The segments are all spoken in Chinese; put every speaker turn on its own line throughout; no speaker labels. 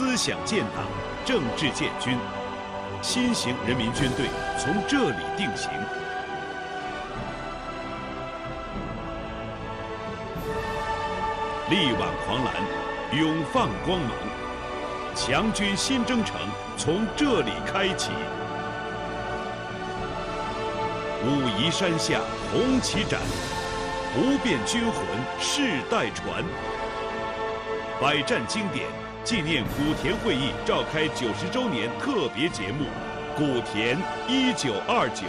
思想建党，政治建军，新型人民军队从这里定型。力挽狂澜，永放光芒，强军新征程从这里开启。武夷山下红旗展，不变军魂世代传。百战经典纪念古田会议召开九十周年特别节目《古田一九二九》。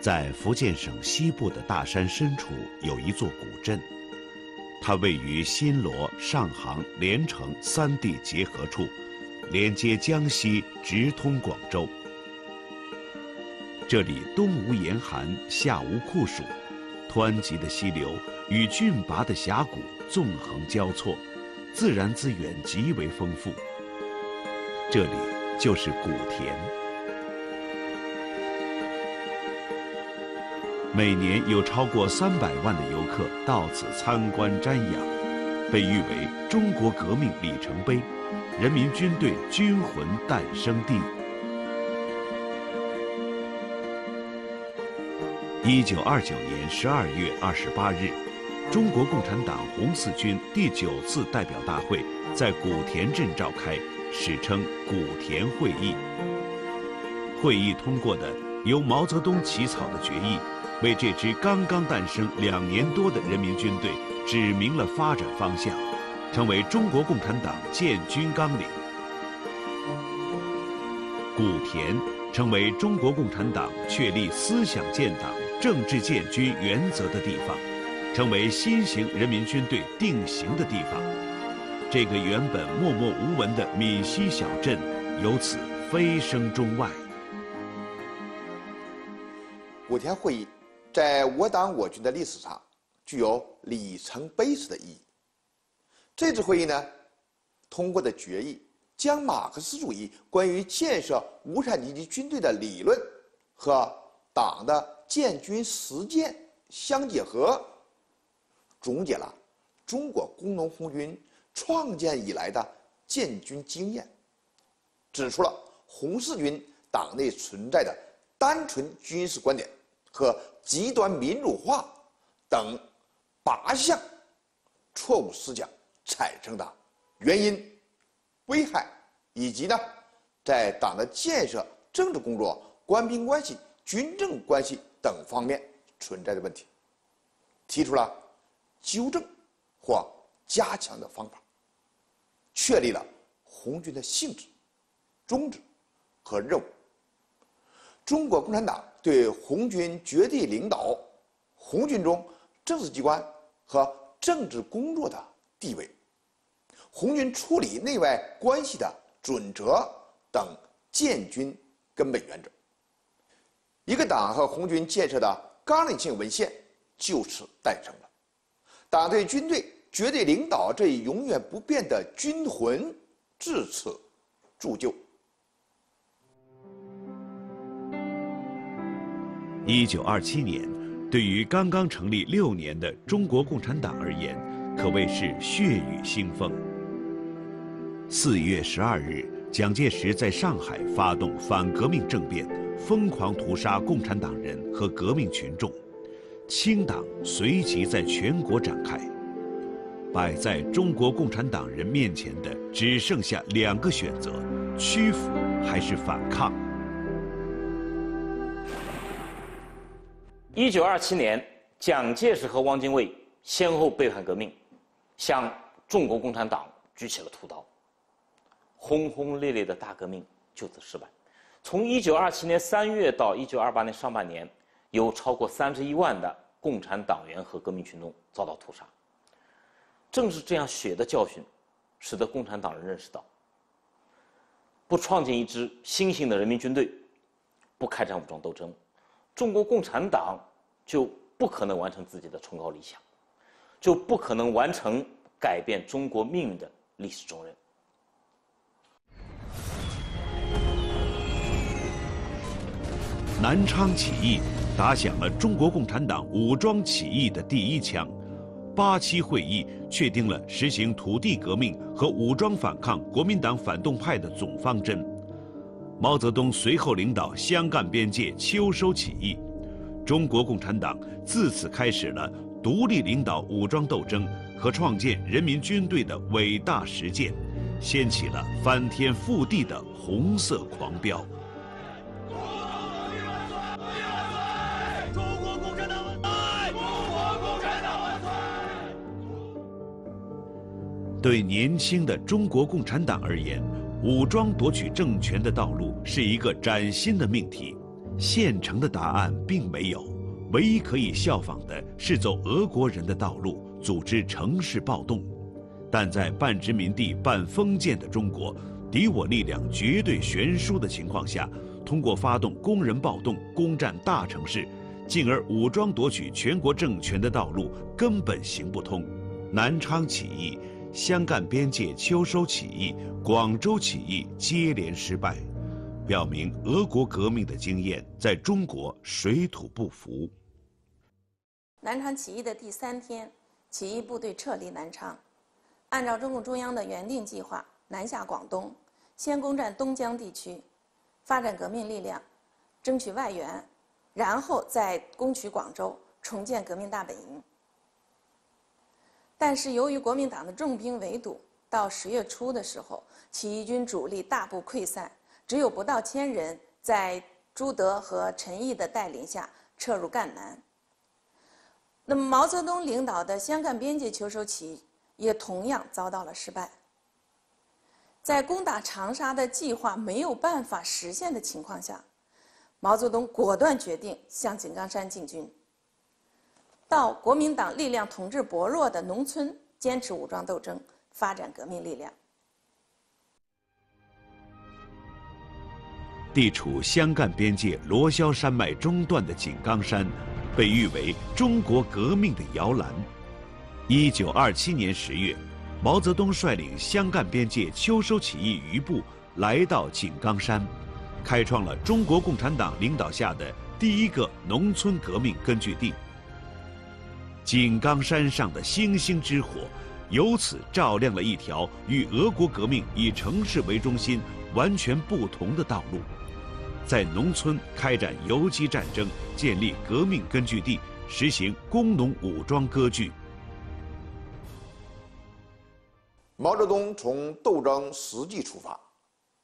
在福建省西部的大山深处，有一座古镇，它位于新罗、上杭、连城三地结合处，连接江西，直通广州。这里冬无严寒，夏无酷暑，湍急的溪流与峻拔的峡谷纵横交错，自然资源极为丰富。这里就是古田。每年有超过三百万的游客到此参观瞻仰，被誉为中国革命里程碑、人民军队军魂诞生地。一九二九年十二月二十八日，中国共产党红四军第九次代表大会在古田镇召开，史称古田会议。会议通过的由毛泽东起草的决议。为这支刚刚诞生两年多的人民军队指明了发展方向，成为中国共产党建军纲领。古田成为中国共产党确立思想建党、政治建军原则的地方，成为新型人民军队定型的地方。这个原本默默无闻的闽西小镇，由此飞升中外。
古田会议。在我党我军的历史上，具有里程碑式的意义。这次会议呢，通过的决议将马克思主义关于建设无产阶级军队的理论和党的建军实践相结合，总结了中国工农红军创建以来的建军经验，指出了红四军党内存在的单纯军事观点。和极端民主化等八项错误思想产生的原因、危害，以及呢，在党的建设、政治工作、官兵关系、军政关系等方面存在的问题，提出了纠正或加强的方法，确立了红军的性质、宗旨和任务。中国共产党对红军绝对领导、红军中政治机关和政治工作的地位、红军处理内外关系的准则等建军根本原则，一个党和红军建设的纲领性文献就此诞生了。党对军队绝对领导这一永远不变的军魂，至此铸就。
一九二七年，对于刚刚成立六年的中国共产党而言，可谓是血雨腥风。四月十二日，蒋介石在上海发动反革命政变，疯狂屠杀共产党人和革命群众，清党随即在全国展开。摆在中国共产党人面前的只剩下两个选择：屈服还是反抗。
一九二七年，蒋介石和汪精卫先后背叛革命，向中国共产党举起了屠刀。轰轰烈烈的大革命就此失败。从一九二七年三月到一九二八年上半年，有超过三十一万的共产党员和革命群众遭到屠杀。正是这样血的教训，使得共产党人认识到：不创建一支新型的人民军队，不开展武装斗争。中国共产党就不可能完成自己的崇高理想，就不可能完成改变中国命运的历史重任。
南昌起义打响了中国共产党武装起义的第一枪。八七会议确定了实行土地革命和武装反抗国民党反动派的总方针。毛泽东随后领导湘赣边界秋收起义，中国共产党自此开始了独立领导武装斗争和创建人民军队的伟大实践，掀起了翻天覆地的红色狂飙。对年轻的中国共产党而言，武装夺取政权的道路是一个崭新的命题。现成的答案并没有，唯一可以效仿的是走俄国人的道路，组织城市暴动。但在半殖民地半封建的中国，敌我力量绝对悬殊的情况下，通过发动工人暴动攻占大城市，进而武装夺取全国政权的道路根本行不通。南昌起义。湘赣边界秋收起义、广州起义接连失败，表明俄国革命的经验在中国水土不服。
南昌起义的第三天，起义部队撤离南昌，按照中共中央的原定计划，南下广东，先攻占东江地区，发展革命力量，争取外援，然后再攻取广州，重建革命大本营。但是由于国民党的重兵围堵，到十月初的时候，起义军主力大部溃散，只有不到千人在朱德和陈毅的带领下撤入赣南。那么毛泽东领导的湘赣边界秋收起义也同样遭到了失败。在攻打长沙的计划没有办法实现的情况下，毛泽东果断决定向井冈山进军。到国民党力量统治薄弱的农村，坚持武装斗争，发展革命力量。
地处湘赣边界罗霄山脉中段的井冈山，被誉为中国革命的摇篮。一九二七年十月，毛泽东率领湘赣边界秋收起义余部来到井冈山，开创了中国共产党领导下的第一个农村革命根据地。井冈山上的星星之火，由此照亮了一条与俄国革命以城市为中心完全不同的道路，在农村开展游击战争，建立革命根据地，实行工农武装割据。
毛泽东从斗争实际出发，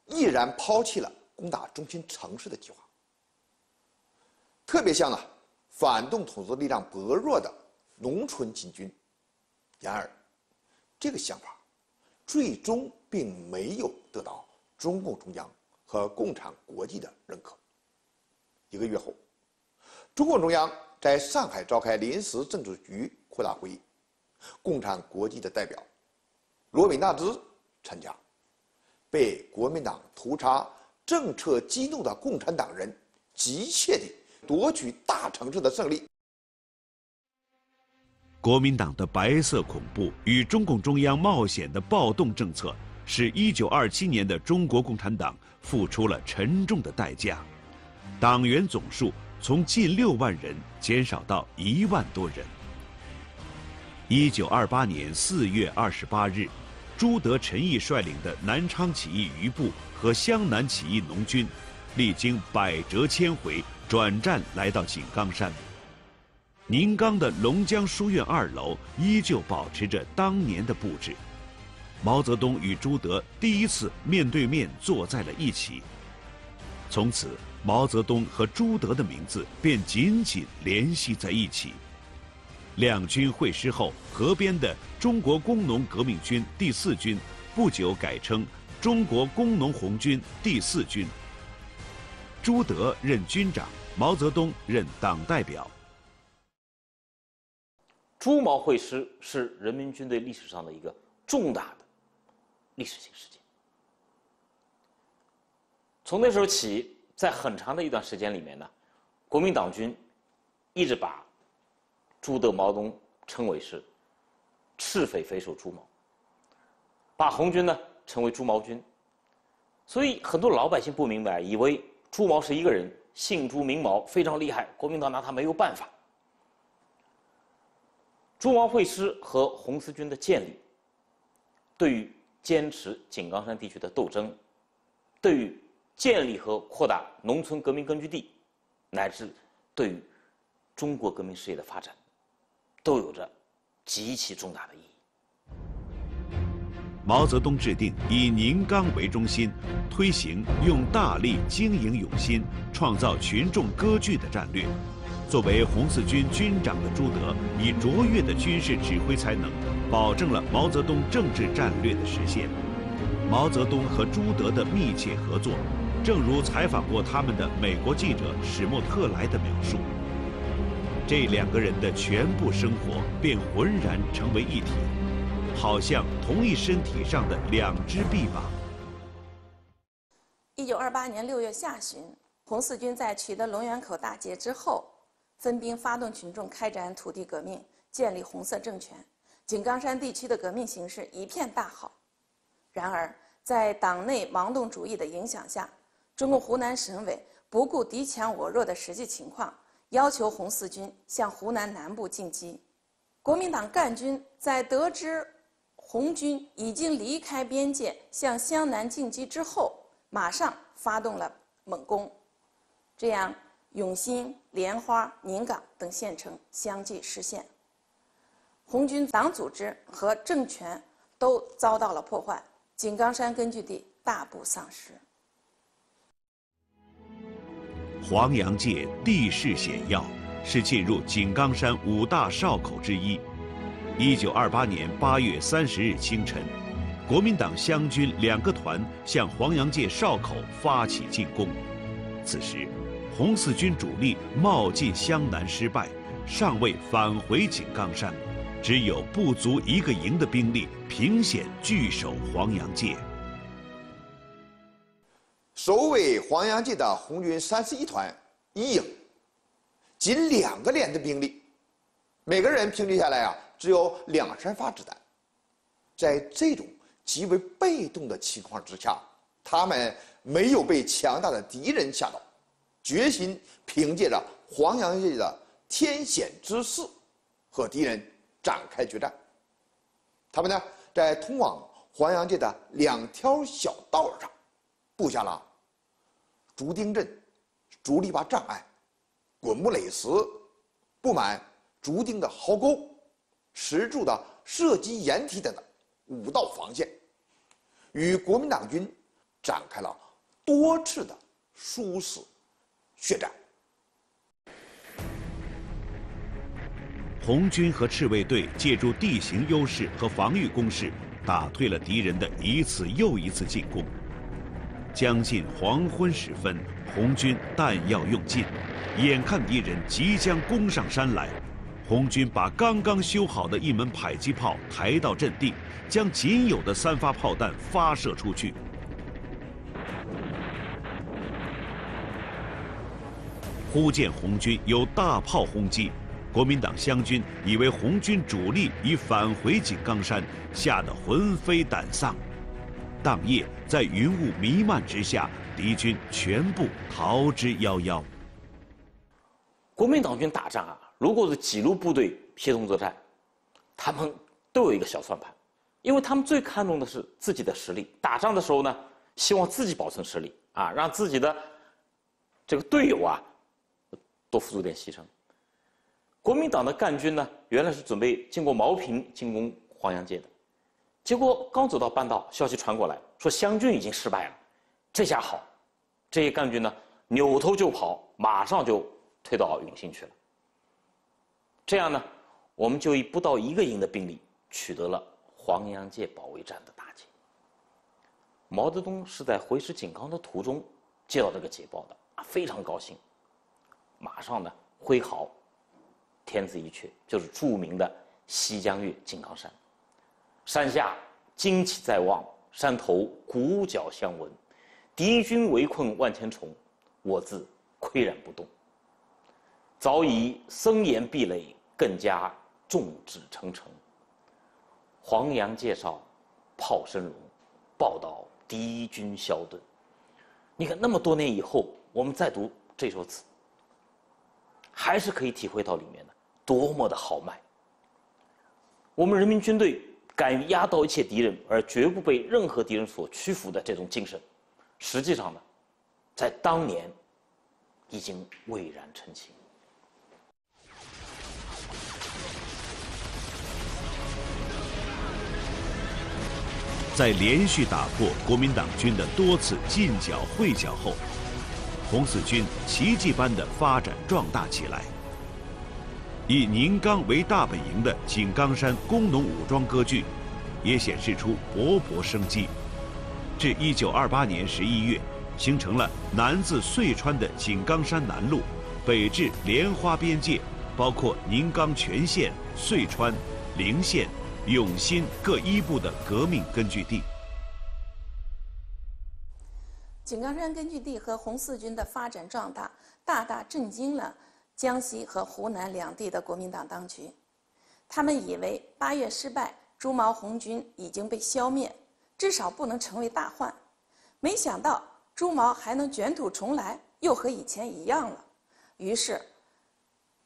毅然抛弃了攻打中心城市的计划，特别像啊反动统治力量薄弱的。农村进军，然而，这个想法最终并没有得到中共中央和共产国际的认可。一个月后，中共中央在上海召开临时政治局扩大会议，共产国际的代表罗米纳兹参加，被国民党屠杀政策激怒的共产党人急切地夺取大城市的胜利。
国民党的白色恐怖与中共中央冒险的暴动政策，使1927年的中国共产党付出了沉重的代价，党员总数从近六万人减少到一万多人。1928年4月28日，朱德、陈毅率领的南昌起义余部和湘南起义农军，历经百折千回，转战来到井冈山。宁冈的龙江书院二楼依旧保持着当年的布置，毛泽东与朱德第一次面对面坐在了一起。从此，毛泽东和朱德的名字便紧紧联系在一起。两军会师后，河边的中国工农革命军第四军不久改称中国工农红军第四军。朱德任军长，毛泽东任党代表。
朱毛会师是人民军队历史上的一个重大的历史性事件。从那时候起，在很长的一段时间里面呢，国民党军一直把朱德、毛泽东称为是赤匪匪首朱毛，把红军呢称为朱毛军。所以很多老百姓不明白，以为朱毛是一个人姓朱名毛，非常厉害，国民党拿他没有办法。诸王会师和红四军的建立，对于坚持井冈山地区的斗争，对于建立和扩大农村革命根据地，乃至对于中国革命事业的发展，都有着极其重大的意义。
毛泽东制定以宁冈为中心，推行用大力经营永新，创造群众割据的战略。作为红四军军长的朱德，以卓越的军事指挥才能，保证了毛泽东政治战略的实现。毛泽东和朱德的密切合作，正如采访过他们的美国记者史莫特莱的描述，这两个人的全部生活便浑然成为一体。好像同一身体上的两只臂膀。
一九二八年六月下旬，红四军在取得龙源口大捷之后，分兵发动群众开展土地革命，建立红色政权。井冈山地区的革命形势一片大好。然而，在党内盲动主义的影响下，中共湖南省委不顾敌强我弱的实际情况，要求红四军向湖南南部进击。国民党赣军在得知红军已经离开边界，向湘南进击之后，马上发动了猛攻，这样永新、莲花、宁港等县城相继失陷。红军党组织和政权都遭到了破坏，井冈山根据地大部丧失。
黄洋界地势险要，是进入井冈山五大哨口之一。一九二八年八月三十日清晨，国民党湘军两个团向黄洋界哨口发起进攻。此时，红四军主力冒进湘南失败，尚未返回井冈山，只有不足一个营的兵力凭险据守黄洋界。
守卫黄洋界的红军三十一团一营，仅两个连的兵力，每个人平均下来啊。只有两三发子弹，在这种极为被动的情况之下，他们没有被强大的敌人吓到，决心凭借着黄杨界的天险之势和敌人展开决战。他们呢，在通往黄杨界的两条小道上布下了竹钉阵、竹篱笆障碍、滚木垒石、布满竹钉的壕沟。石柱的射击掩体等等五道防线，与国民党军展开了多次的殊死血战。
红军和赤卫队借助地形优势和防御工事，打退了敌人的一次又一次进攻。将近黄昏时分，红军弹药用尽，眼看敌人即将攻上山来。红军把刚刚修好的一门迫击炮抬到阵地，将仅有的三发炮弹发射出去。忽见红军有大炮轰击，国民党湘军以为红军主力已返回井冈山，吓得魂飞胆丧。当夜在云雾弥漫之下，敌军全部逃之夭夭。
国民党军打仗啊！如果是几路部队协同作战，他们都有一个小算盘，因为他们最看重的是自己的实力。打仗的时候呢，希望自己保存实力啊，让自己的这个队友啊多付出点牺牲。国民党的赣军呢，原来是准备经过茅坪进攻黄洋界的，结果刚走到半道，消息传过来，说湘军已经失败了。这下好，这些赣军呢扭头就跑，马上就退到永兴去了。这样呢，我们就以不到一个营的兵力取得了黄洋界保卫战的大捷。毛泽东是在回师井冈的途中接到这个捷报的啊，非常高兴，马上呢挥毫，天子一阙，就是著名的《西江月·井冈山》：“山下旌旗在望，山头鼓角相闻，敌军围困万千重，我自岿然不动。早已森严壁垒。”更加众志成城。黄杨介绍，炮声隆，报道敌军消遁。你看，那么多年以后，我们再读这首词，还是可以体会到里面的多么的豪迈。我们人民军队敢于压倒一切敌人，而绝不被任何敌人所屈服的这种精神，实际上呢，在当年已经蔚然成形。
在连续打破国民党军的多次进剿会剿后，红四军奇迹般的发展壮大起来。以宁冈为大本营的井冈山工农武装割据，也显示出勃勃生机。至1928年11月，形成了南自遂川的井冈山南路，北至莲花边界，包括宁冈全县、遂川、陵县。永新各一部的革命根据地，
井冈山根据地和红四军的发展壮大，大大震惊了江西和湖南两地的国民党当局。他们以为八月失败，朱毛红军已经被消灭，至少不能成为大患。没想到朱毛还能卷土重来，又和以前一样了。于是，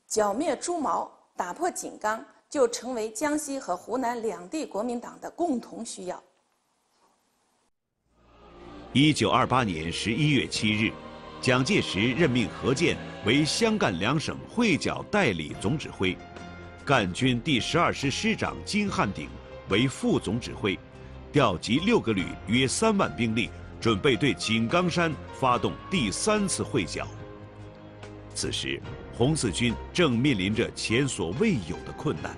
剿灭朱毛，打破井冈。就成为江西和湖南两地国民党的共同需要。
一九二八年十一月七日，蒋介石任命何键为湘赣两省会剿代理总指挥，赣军第十二师师长金汉鼎为副总指挥，调集六个旅约三万兵力，准备对井冈山发动第三次会剿。此时，红四军正面临着前所未有的困难。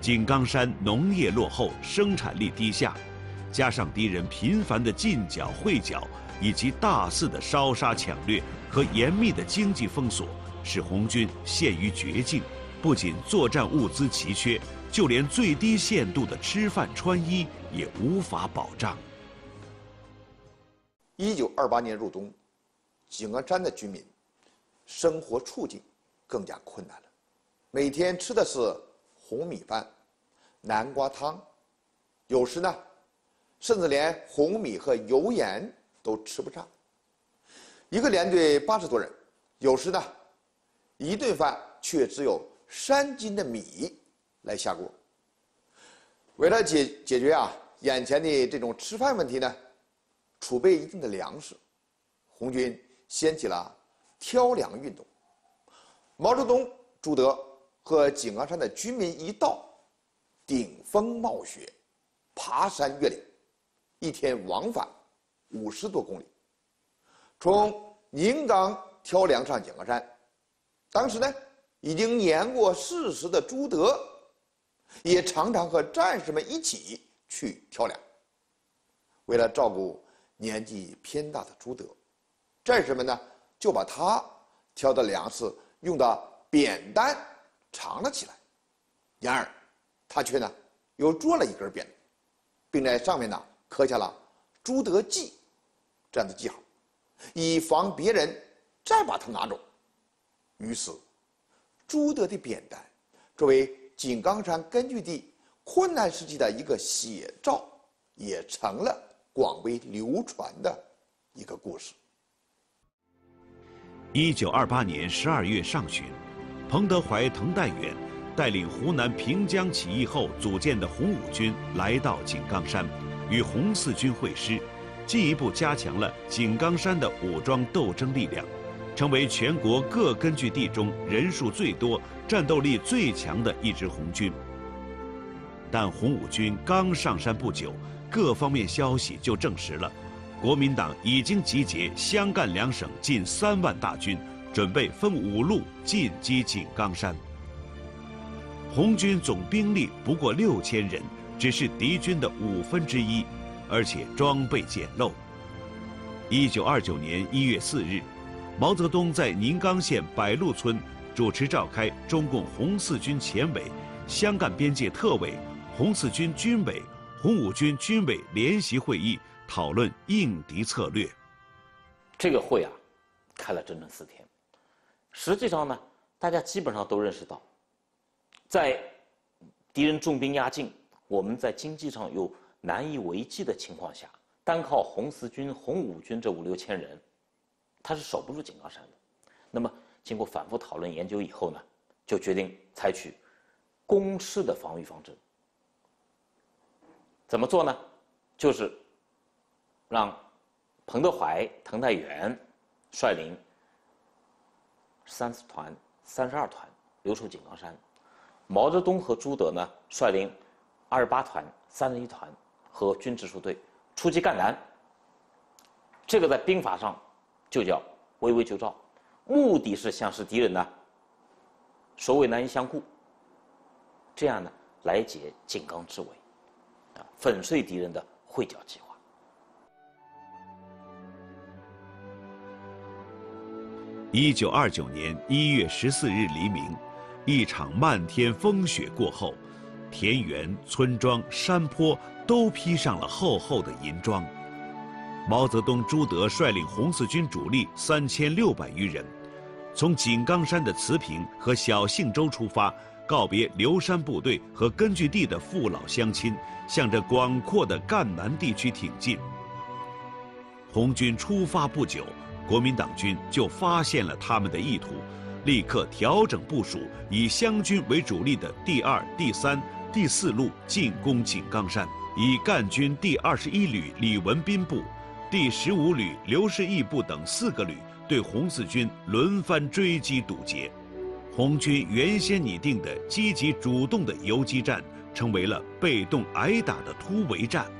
井冈山农业落后，生产力低下，加上敌人频繁的进剿会剿，以及大肆的烧杀抢掠和严密的经济封锁，使红军陷于绝境。不仅作战物资奇缺，就连最低限度的吃饭穿衣也无法保障。
一九二八年入冬，井冈山的居民生活处境更加困难了，每天吃的是。红米饭、南瓜汤，有时呢，甚至连红米和油盐都吃不上。一个连队八十多人，有时呢，一顿饭却只有三斤的米来下锅。为了解解决啊眼前的这种吃饭问题呢，储备一定的粮食，红军掀起了挑粮运动。毛泽东、朱德。和井冈山的居民一道，顶风冒雪，爬山越岭，一天往返五十多公里。从宁冈挑粮上井冈山，当时呢已经年过四十的朱德，也常常和战士们一起去挑粮。为了照顾年纪偏大的朱德，战士们呢就把他挑的粮食用的扁担。藏了起来，然而，他却呢又做了一根扁担，并在上面呢刻下了“朱德记”这样的记号，以防别人再把它拿走。于是，朱德的扁担作为井冈山根据地困难时期的一个写照，也成了广为流传的一个故事。
一九二八年十二月上旬。彭德怀、滕代远带领湖南平江起义后组建的红五军来到井冈山，与红四军会师，进一步加强了井冈山的武装斗争力量，成为全国各根据地中人数最多、战斗力最强的一支红军。但红五军刚上山不久，各方面消息就证实了，国民党已经集结湘赣两省近三万大军。准备分五路进击井冈山。红军总兵力不过六千人，只是敌军的五分之一，而且装备简陋。一九二九年一月四日，毛泽东在宁冈县百鹿村主持召开中共红四军前委、湘赣边界特委、红四军军委、红五军军委联席会议，讨论应敌策略。
这个会啊，开了整整四天。实际上呢，大家基本上都认识到，在敌人重兵压境，我们在经济上又难以为继的情况下，单靠红四军、红五军这五六千人，他是守不住井冈山的。那么经过反复讨论研究以后呢，就决定采取攻势的防御方针。怎么做呢？就是让彭德怀、滕太元率领三十团、三十二团留守井冈山，毛泽东和朱德呢率领二十八团、三十一团和军直属队出击赣南。这个在兵法上就叫围魏救赵，目的是想使敌人呢首尾难以相顾，这样呢来解井冈之围。啊，粉碎敌人的会剿计划。
一九二九年一月十四日黎明，一场漫天风雪过后，田园、村庄、山坡都披上了厚厚的银装。毛泽东、朱德率领红四军主力三千六百余人，从井冈山的茨坪和小兴州出发。告别刘山部队和根据地的父老乡亲，向着广阔的赣南地区挺进。红军出发不久，国民党军就发现了他们的意图，立刻调整部署，以湘军为主力的第二、第三、第四路进攻井冈山，以赣军第二十一旅李文斌部、第十五旅刘士义部等四个旅对红四军轮番追击堵截。红军原先拟定的积极主动的游击战，成为了被动挨打的突围战。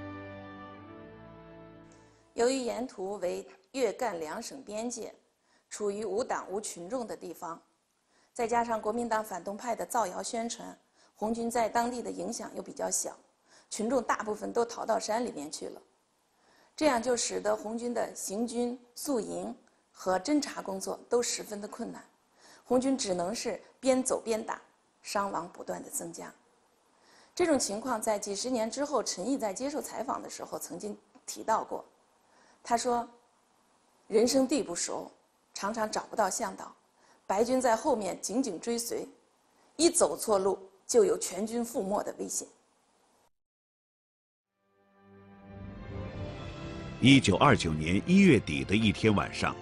由于沿途为粤赣两省边界，处于无党无群众的地方，再加上国民党反动派的造谣宣传，红军在当地的影响又比较小，群众大部分都逃到山里面去了，这样就使得红军的行军、宿营和侦察工作都十分的困难。红军只能是边走边打，伤亡不断的增加。这种情况在几十年之后，陈毅在接受采访的时候曾经提到过。他说：“人生地不熟，常常找不到向导，白军在后面紧紧追随，一走错路就有全军覆没的危险。”
一九二九年一月底的一天晚上。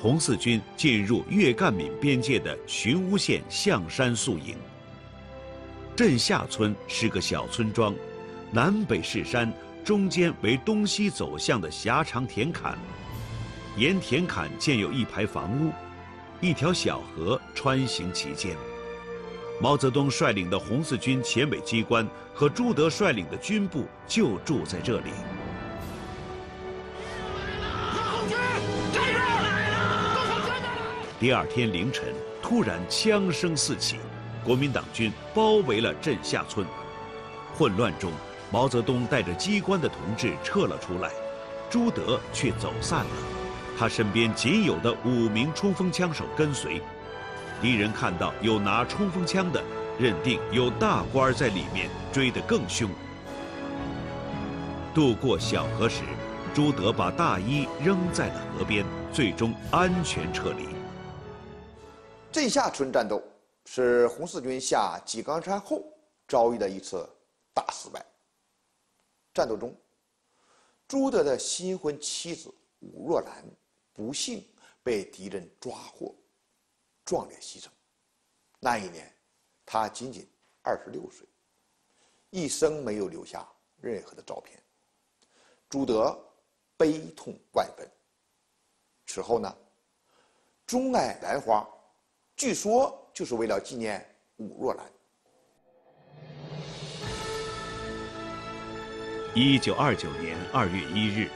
红四军进入粤赣闽边界的寻乌县象山宿营。镇下村是个小村庄，南北是山，中间为东西走向的狭长田坎，沿田坎建有一排房屋，一条小河穿行其间。毛泽东率领的红四军前委机关和朱德率领的军部就住在这里。第二天凌晨，突然枪声四起，国民党军包围了镇下村。混乱中，毛泽东带着机关的同志撤了出来，朱德却走散了。他身边仅有的五名冲锋枪手跟随。敌人看到有拿冲锋枪的，认定有大官在里面，追得更凶。渡过小河时，朱德把大衣扔在了河边，最终安全撤离。
镇下村战斗是红四军下井冈山后遭遇的一次大失败。战斗中，朱德的新婚妻子武若兰不幸被敌人抓获，壮烈牺牲。那一年，他仅仅二十六岁，一生没有留下任何的照片。朱德悲痛万分。此后呢，钟爱兰花。据说就是为了纪念武若兰。
一九二九年二月一日，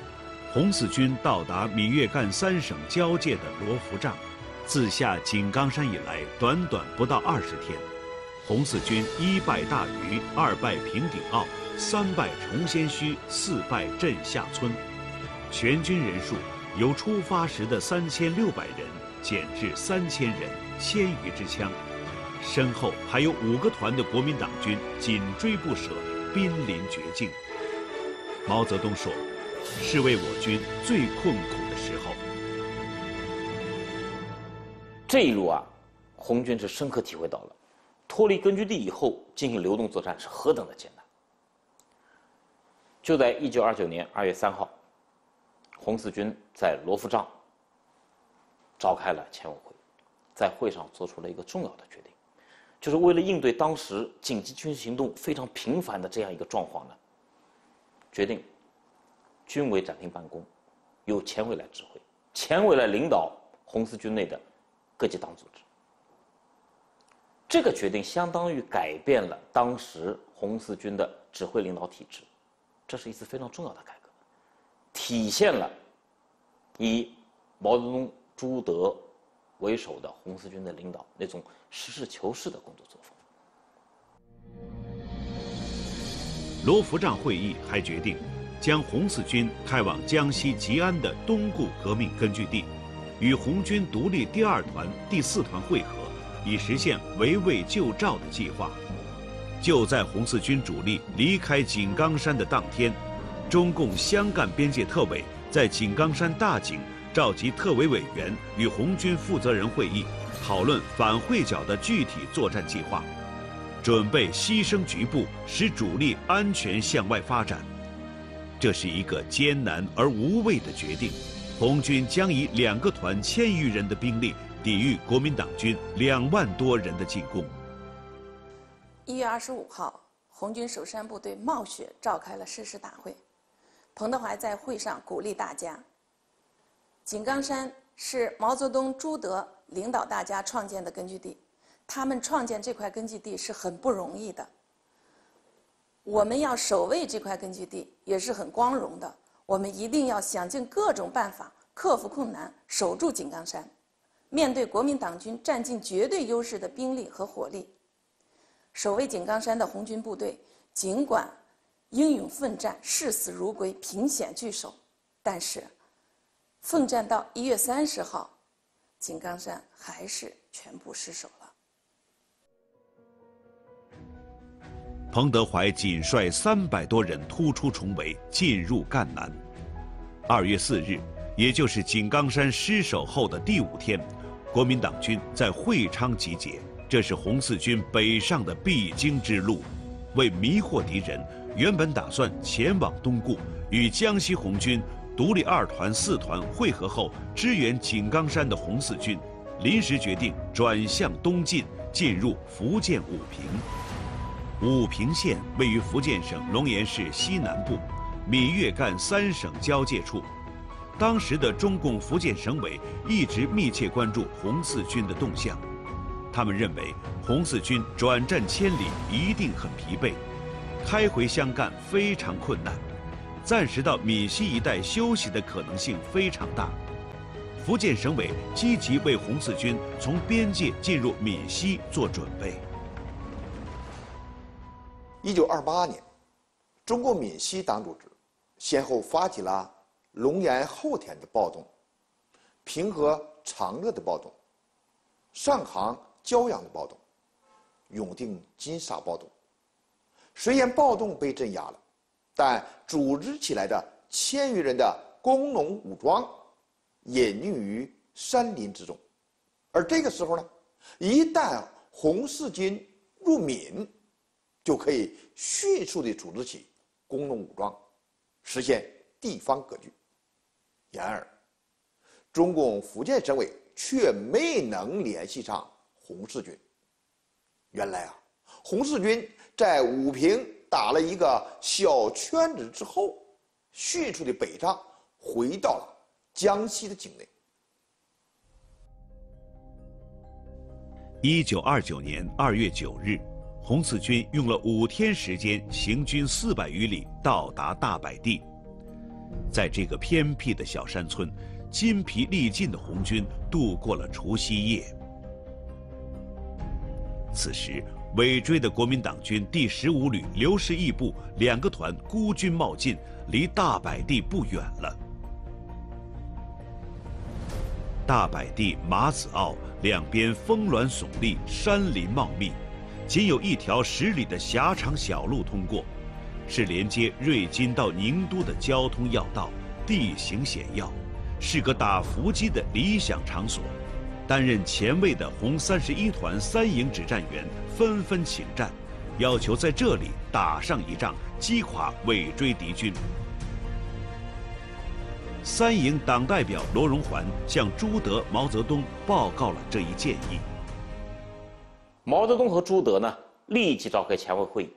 红四军到达闽粤赣三省交界的罗浮嶂。自下井冈山以来，短短不到二十天，红四军一败大余，二败平顶坳，三败崇仙圩，四败镇下村，全军人数由出发时的三千六百人减至三千人。千余支枪，身后还有五个团的国民党军紧追不舍，濒临绝境。毛泽东说：“是为我军最困苦的时候。”
这一路啊，红军是深刻体会到了，脱离根据地以后进行流动作战是何等的艰难。就在一九二九年二月三号，红四军在罗浮嶂召开了前委会。在会上做出了一个重要的决定，就是为了应对当时紧急军事行动非常频繁的这样一个状况呢，决定军委暂停办公，由前委来指挥，前委来领导红四军内的各级党组织。这个决定相当于改变了当时红四军的指挥领导体制，这是一次非常重要的改革，体现了以毛泽东、朱德为首的红四军的领导那种实事求是的工作作风。
罗浮帐会议还决定，将红四军开往江西吉安的东固革命根据地，与红军独立第二团、第四团会合。以实现围魏救赵的计划。就在红四军主力离开井冈山的当天，中共湘赣边界特委在井冈山大井召集特委委员与红军负责人会议，讨论反会剿的具体作战计划，准备牺牲局部，使主力安全向外发展。这是一个艰难而无畏的决定。红军将以两个团千余人的兵力。抵御国民党军两万多人的进攻。
一月二十五号，红军守山部队冒雪召开了誓师大会。彭德怀在会上鼓励大家：“井冈山是毛泽东、朱德领导大家创建的根据地，他们创建这块根据地是很不容易的。我们要守卫这块根据地也是很光荣的。我们一定要想尽各种办法克服困难，守住井冈山。”面对国民党军占尽绝对优势的兵力和火力，守卫井冈山的红军部队尽管英勇奋战、视死如归、凭险据守，但是奋战到一月三十号，井冈山还是全部失守
彭德怀仅率三百多人突出重围，进入赣南。二月四日，也就是井冈山失守后的第五天。国民党军在会昌集结，这是红四军北上的必经之路。为迷惑敌人，原本打算前往东固，与江西红军独立二团、四团会合后支援井冈山的红四军，临时决定转向东进，进入福建武平。武平县位于福建省龙岩市西南部，闽粤赣三省交界处。当时的中共福建省委一直密切关注红四军的动向，他们认为红四军转战千里一定很疲惫，开回湘赣非常困难，暂时到闽西一带休息的可能性非常大。福建省委积极为红四军从边界进入闽西做准备。
一九二八年，中国闽西党组织先后发起了。龙岩后田的暴动，平和长乐的暴动，上杭骄阳的暴动，永定金沙暴动。虽然暴动被镇压了，但组织起来的千余人的工农武装隐匿于山林之中。而这个时候呢，一旦红四军入闽，就可以迅速的组织起工农武装，实现地方割据。然而，中共福建省委却没能联系上红四军。原来啊，红四军在武平打了一个小圈子之后，迅速的北上，回到了江西的境内。
一九二九年二月九日，红四军用了五天时间，行军四百余里，到达大柏地。在这个偏僻的小山村，筋疲力尽的红军度过了除夕夜。此时，尾追的国民党军第十五旅刘氏义部两个团孤军冒进，离大柏地不远了。大柏地马子坳两边峰峦耸立，山林茂密，仅有一条十里的狭长小路通过。是连接瑞金到宁都的交通要道，地形险要，是个打伏击的理想场所。担任前卫的红三十一团三营指战员纷纷请战，要求在这里打上一仗，击垮尾追敌军。三营党代表罗荣桓向朱德、毛泽东报告了这一建议。
毛泽东和朱德呢，立即召开前委会议，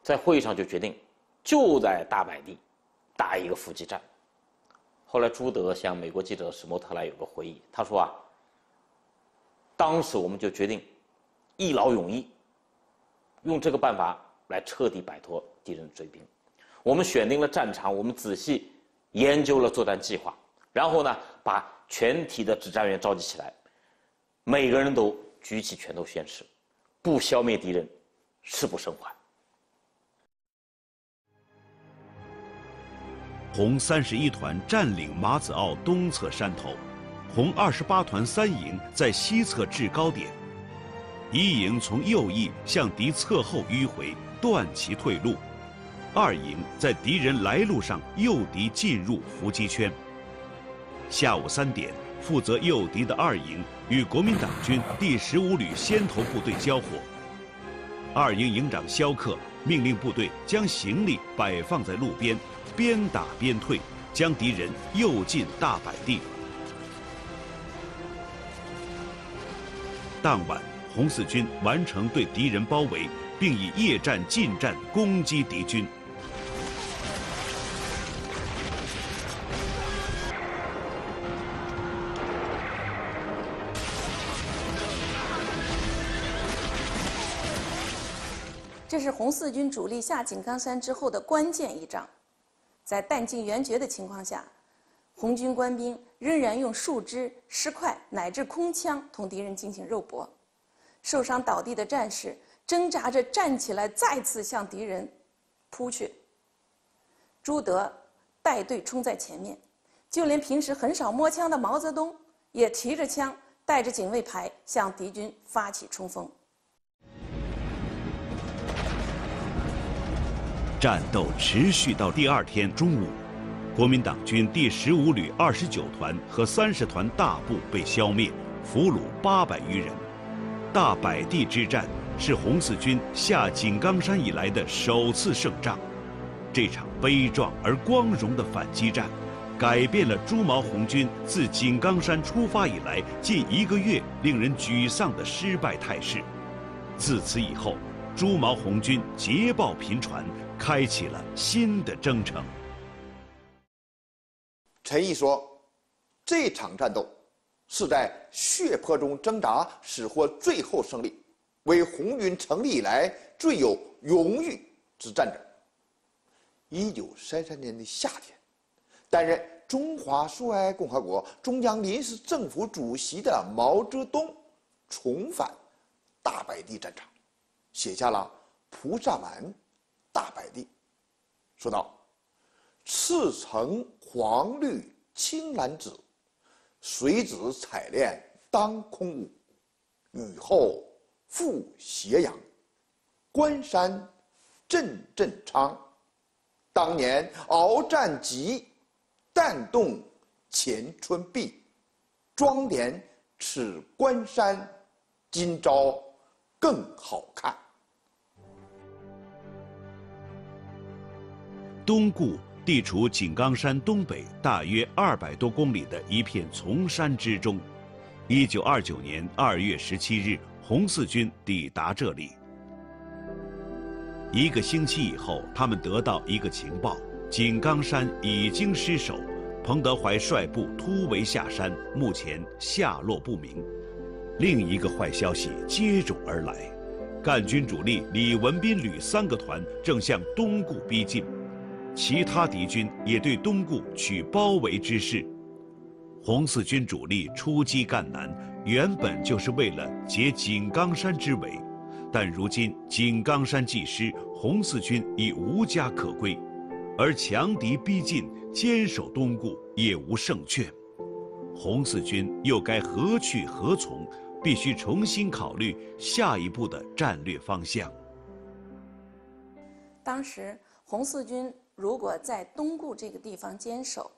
在会议上就决定，就在大摆地打一个伏击战。后来朱德向美国记者史莫特莱有个回忆，他说啊，当时我们就决定一劳永逸，用这个办法来彻底摆脱敌人的追兵。我们选定了战场，我们仔细研究了作战计划，然后呢，把全体的指战员召集起来，每个人都举起拳头宣誓，不消灭敌人，誓不生还。
红三十一团占领马子坳东侧山头，红二十八团三营在西侧制高点，一营从右翼向敌侧后迂回，断其退路；二营在敌人来路上诱敌进入伏击圈。下午三点，负责诱敌的二营与国民党军第十五旅先头部队交火，二营营长肖克命令部队将行李摆放在路边。边打边退，将敌人诱进大柏地。当晚，红四军完成对敌人包围，并以夜战、近战攻击敌军。
这是红四军主力下井冈山之后的关键一仗。在弹尽援绝的情况下，红军官兵仍然用树枝、石块乃至空枪同敌人进行肉搏。受伤倒地的战士挣扎着站起来，再次向敌人扑去。朱德带队冲在前面，就连平时很少摸枪的毛泽东也提着枪，带着警卫排向敌军发起冲锋。
战斗持续到第二天中午，国民党军第十五旅二十九团和三十团大部被消灭，俘虏八百余人。大柏地之战是红四军下井冈山以来的首次胜仗。这场悲壮而光荣的反击战，改变了朱毛红军自井冈山出发以来近一个月令人沮丧的失败态势。自此以后，朱毛红军捷报频传。开启了新的征程。
陈毅说：“这场战斗是在血泊中挣扎，使获最后胜利，为红军成立以来最有荣誉之战争。”一九三三年的夏天，担任中华苏维埃共和国中央临时政府主席的毛泽东重返大柏地战场，写下了《菩萨蛮》。大白地，说道：“赤橙黄绿青蓝紫，水紫彩炼当空舞。雨后复斜阳，关山阵阵苍。当年鏖战急，弹动前春碧。庄严此关山，今朝更好看。”
东固地处井冈山东北大约二百多公里的一片丛山之中。一九二九年二月十七日，红四军抵达这里。一个星期以后，他们得到一个情报：井冈山已经失守，彭德怀率部突围下山，目前下落不明。另一个坏消息接踵而来：赣军主力李文斌旅三个团正向东固逼近。其他敌军也对东固取包围之势。红四军主力出击赣南，原本就是为了解井冈山之围，但如今井冈山既失，红四军已无家可归，而强敌逼近，坚守东固也无胜券。红四军又该何去何从？必须重新考虑下一步的战略方向。
当时红四军。如果在东固这个地方坚守，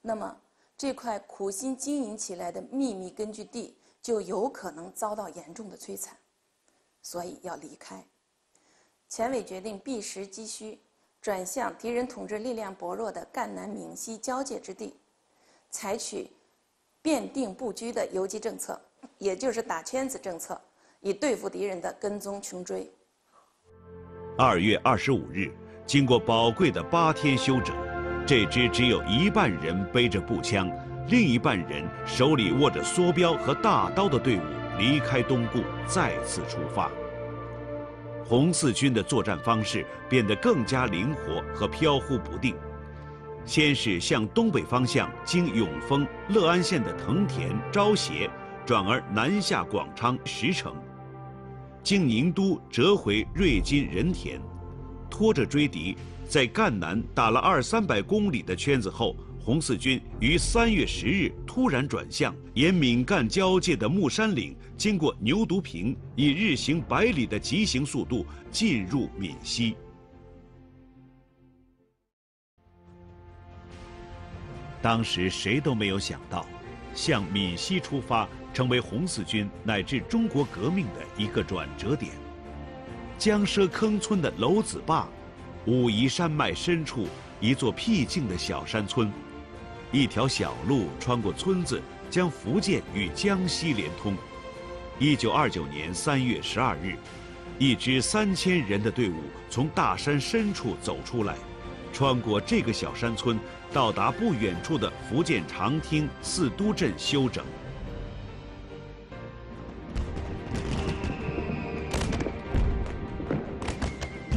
那么这块苦心经营起来的秘密根据地就有可能遭到严重的摧残，所以要离开。前委决定避实击虚，转向敌人统治力量薄弱的赣南闽西交界之地，采取变定布居的游击政策，也就是打圈子政策，以对付敌人的跟踪穷追。
二月二十五日，经过宝贵的八天休整，这支只有一半人背着步枪，另一半人手里握着梭镖和大刀的队伍离开东固，再次出发。红四军的作战方式变得更加灵活和飘忽不定，先是向东北方向经永丰、乐安县的藤田、招协，转而南下广昌、石城。经宁都折回瑞金仁田，拖着追敌，在赣南打了二三百公里的圈子后，红四军于三月十日突然转向，沿闽赣交界的木山岭，经过牛犊坪，以日行百里的急行速度进入闽西。当时谁都没有想到，向闽西出发。成为红四军乃至中国革命的一个转折点。江奢坑村的娄子坝，武夷山脉深处一座僻静的小山村，一条小路穿过村子，将福建与江西连通。一九二九年三月十二日，一支三千人的队伍从大山深处走出来，穿过这个小山村，到达不远处的福建长汀四都镇休整。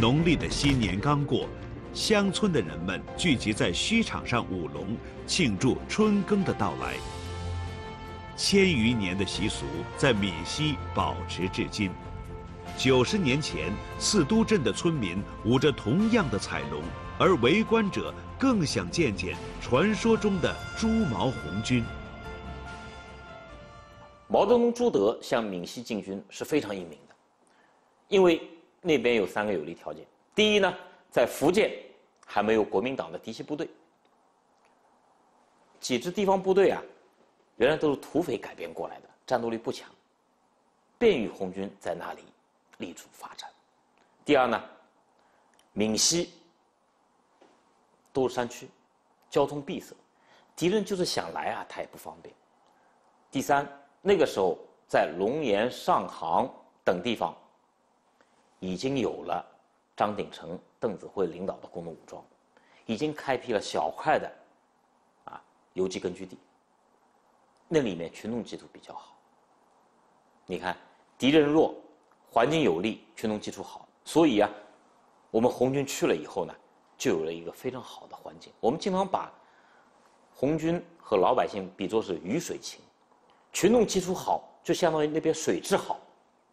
农历的新年刚过，乡村的人们聚集在墟场上舞龙，庆祝春耕的到来。千余年的习俗在闽西保持至今。九十年前，四都镇的村民舞着同样的彩龙，而围观者更想见见传说中的朱毛红军。
毛泽东、朱德向闽西进军是非常英明的，因为。那边有三个有利条件：第一呢，在福建还没有国民党的嫡系部队，几支地方部队啊，原来都是土匪改编过来的，战斗力不强，便于红军在那里立足发展；第二呢，闽西都是山区，交通闭塞，敌人就是想来啊，他也不方便；第三，那个时候在龙岩、上杭等地方。已经有了张鼎丞、邓子恢领导的工农武装，已经开辟了小块的啊游击根据地。那里面群众基础比较好。你看，敌人弱，环境有利，群众基础好，所以啊，我们红军去了以后呢，就有了一个非常好的环境。我们经常把红军和老百姓比作是鱼水情，群众基础好，就相当于那边水质好，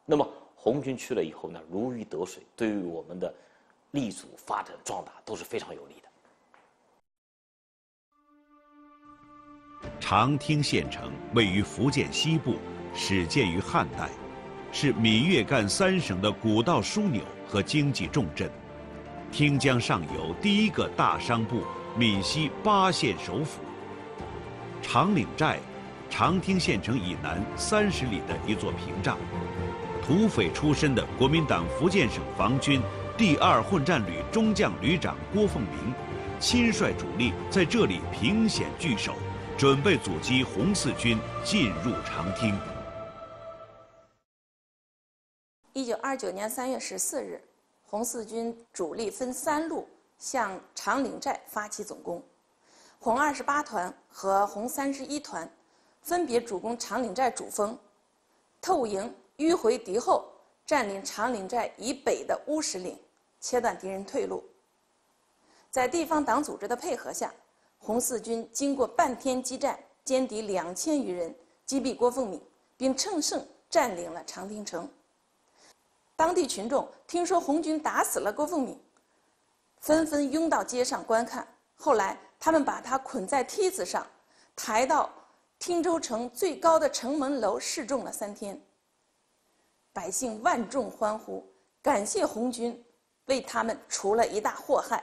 那么。红军去了以后呢，如鱼得水，对于我们的立足、发展、壮大都是非常有利的。
长汀县城位于福建西部，始建于汉代，是闽粤赣三省的古道枢纽和经济重镇，汀江上游第一个大商埠，闽西八县首府。长岭寨，长汀县城以南三十里的一座屏障。土匪出身的国民党福建省防军第二混战旅中将旅长郭凤鸣，亲率主力在这里凭险据守，准备阻击红四军进入长汀。
一九二九年三月十四日，红四军主力分三路向长岭寨发起总攻，红二十八团和红三十一团分别主攻长岭寨主峰，透营。迂回敌后，占领长岭寨以北的乌石岭，切断敌人退路。在地方党组织的配合下，红四军经过半天激战，歼敌两千余人，击毙郭凤鸣，并乘胜占领了长汀城。当地群众听说红军打死了郭凤鸣，纷纷拥到街上观看。后来，他们把他捆在梯子上，抬到汀州城最高的城门楼示众了三天。百姓万众欢呼，感谢红军为他们除了一大祸害。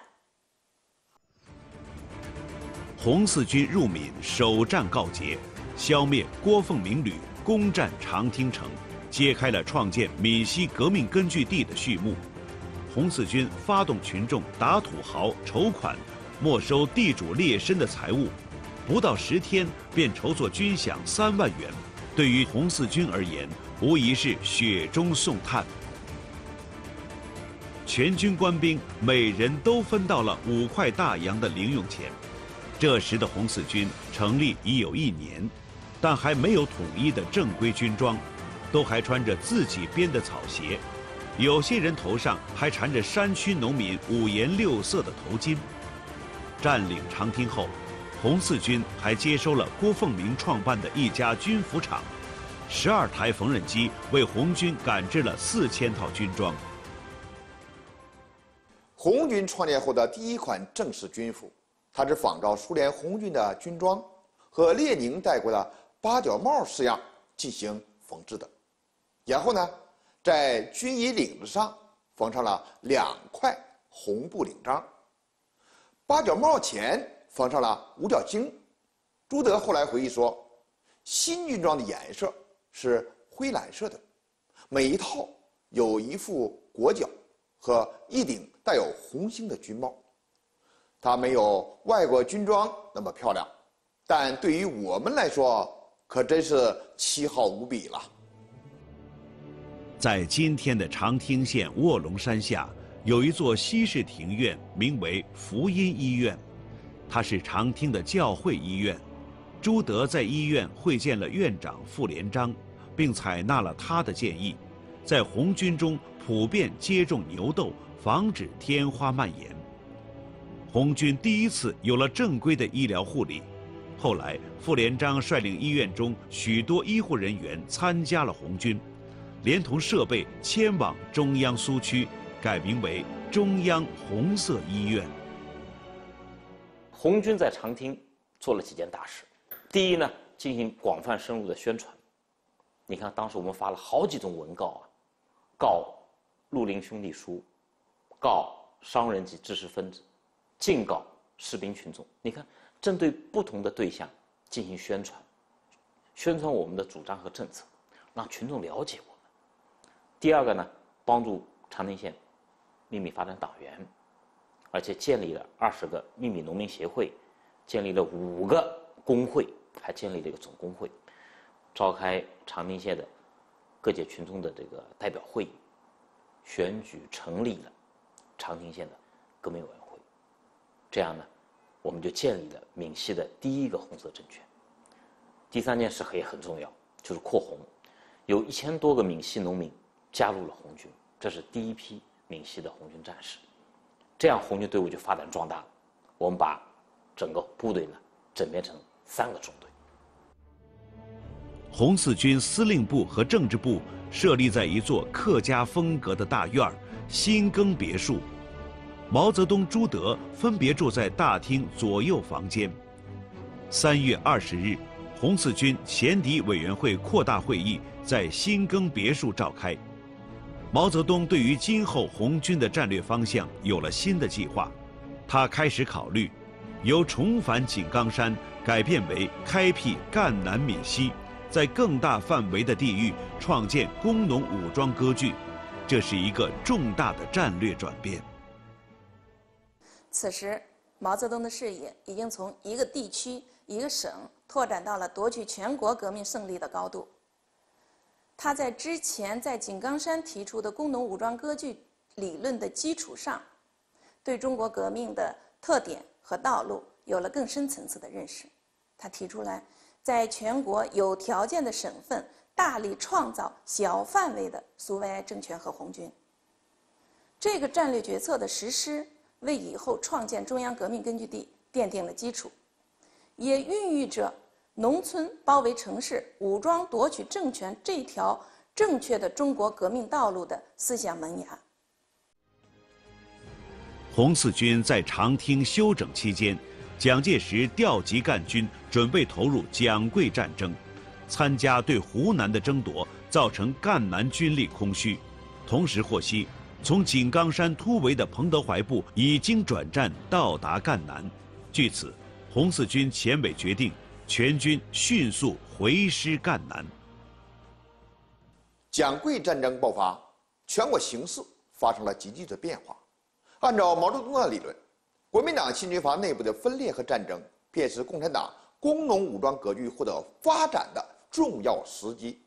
红四军入闽首战告捷，消灭郭凤鸣旅，攻占长汀城，揭开了创建闽西革命根据地的序幕。红四军发动群众打土豪筹款，没收地主劣绅的财物，不到十天便筹措军饷三万元。对于红四军而言，无疑是雪中送炭。全军官兵每人都分到了五块大洋的零用钱。这时的红四军成立已有一年，但还没有统一的正规军装，都还穿着自己编的草鞋，有些人头上还缠着山区农民五颜六色的头巾。占领长汀后，红四军还接收了郭凤鸣创办的一家军服厂，十二台缝纫机为红军赶制了四千套军装。
红军创建后的第一款正式军服，它是仿照苏联红军的军装和列宁戴过的八角帽式样进行缝制的。然后呢，在军衣领子上缝上了两块红布领章，八角帽前缝上了五角星。朱德后来回忆说，新军装的颜色是灰蓝色的，每一套有一副裹脚和一顶。带有红星的军帽，它没有外国军装那么漂亮，但对于我们来说，可真是奇好无比了。
在今天的长汀县卧龙山下，有一座西式庭院，名为福音医院，它是长汀的教会医院。朱德在医院会见了院长傅连璋，并采纳了他的建议，在红军中普遍接种牛痘。防止天花蔓延。红军第一次有了正规的医疗护理，后来傅连璋率领医院中许多医护人员参加了红军，连同设备迁往中央苏区，改名为中央红色医院。
红军在长汀做了几件大事，第一呢，进行广泛深入的宣传。你看，当时我们发了好几种文告啊，告绿林兄弟书。告商人及知识分子，敬告士兵群众。你看，针对不同的对象进行宣传，宣传我们的主张和政策，让群众了解我们。第二个呢，帮助长宁县秘密发展党员，而且建立了二十个秘密农民协会，建立了五个工会，还建立了一个总工会，召开长汀县的各界群众的这个代表会议，选举成立了。长汀县的革命委员会，这样呢，我们就建立了闽西的第一个红色政权。第三件事也很重要，就是扩红，有一千多个闽西农民加入了红军，这是第一批闽西的红军战士。这样红军队伍就发展壮大了。我们把整个部队呢整编成三个中队。
红四军司令部和政治部设立在一座客家风格的大院。新耕别墅，毛泽东、朱德分别住在大厅左右房间。三月二十日，红四军前敌委员会扩大会议在新耕别墅召开。毛泽东对于今后红军的战略方向有了新的计划，他开始考虑由重返井冈山改变为开辟赣南闽西，在更大范围的地域创建工农武装割据。这是一个重大的战略转变。
此时，毛泽东的视野已经从一个地区、一个省拓展到了夺取全国革命胜利的高度。他在之前在井冈山提出的工农武装割据理论的基础上，对中国革命的特点和道路有了更深层次的认识。他提出来，在全国有条件的省份。大力创造小范围的苏维埃政权和红军。这个战略决策的实施，为以后创建中央革命根据地奠定了基础，也孕育着农村包围城市、武装夺取政权这条正确的中国革命道路的思想萌芽。
红四军在长汀休整期间，蒋介石调集赣军，准备投入蒋桂战争。参加对湖南的争夺，造成赣南军力空虚。同时获悉，从井冈山突围的彭德怀部已经转战到达赣南。据此，红四军前委决定，全军迅速回师赣南。
蒋桂战争爆发，全国形势发生了急剧的变化。按照毛泽东的理论，国民党新军阀内部的分裂和战争，便是共产党工农武装格局获得发展的重要时机。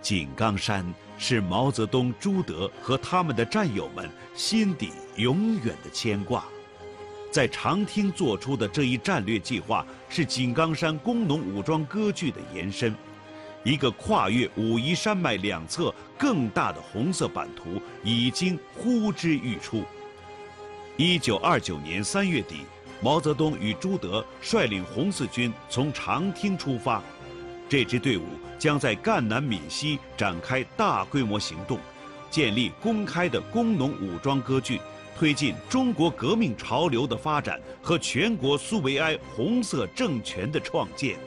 井冈山是毛泽东、朱德和他们的战友们心底永远的牵挂。在长汀做出的这一战略计划，是井冈山工农武装割据的延伸。一个跨越武夷山脉两侧更大的红色版图已经呼之欲出。一九二九年三月底，毛泽东与朱德率领红四军从长汀出发，这支队伍将在赣南闽西展开大规模行动，建立公开的工农武装割据，推进中国革命潮流的发展和全国苏维埃红色政权的创建。